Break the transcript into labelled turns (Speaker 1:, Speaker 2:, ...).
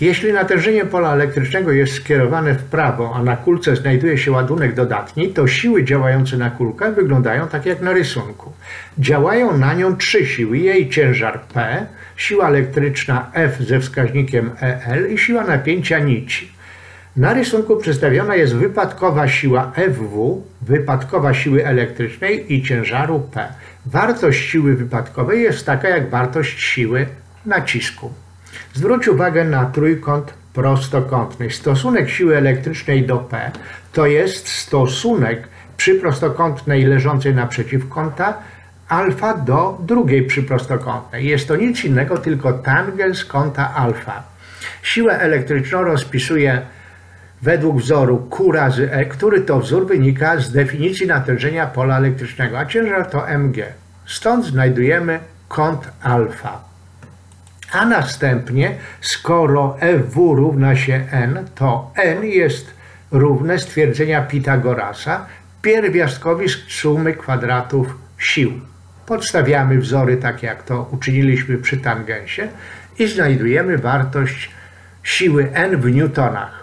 Speaker 1: Jeśli natężenie pola elektrycznego jest skierowane w prawo, a na kulce znajduje się ładunek dodatni, to siły działające na kulkę wyglądają tak jak na rysunku. Działają na nią trzy siły. Jej ciężar P, siła elektryczna F ze wskaźnikiem EL i siła napięcia nici. Na rysunku przedstawiona jest wypadkowa siła FW, wypadkowa siły elektrycznej i ciężaru P. Wartość siły wypadkowej jest taka jak wartość siły nacisku. Zwróć uwagę na trójkąt prostokątny. Stosunek siły elektrycznej do P to jest stosunek przy prostokątnej leżącej naprzeciw kąta alfa do drugiej przyprostokątnej. Jest to nic innego, tylko tangens kąta alfa. Siłę elektryczną rozpisuje według wzoru Q razy E, który to wzór wynika z definicji natężenia pola elektrycznego, a ciężar to mg. Stąd znajdujemy kąt alfa. A następnie, skoro FW równa się n, to n jest równe stwierdzenia Pitagorasa pierwiastkowi sumy kwadratów sił. Podstawiamy wzory tak jak to uczyniliśmy przy tangensie i znajdujemy wartość siły n w newtonach.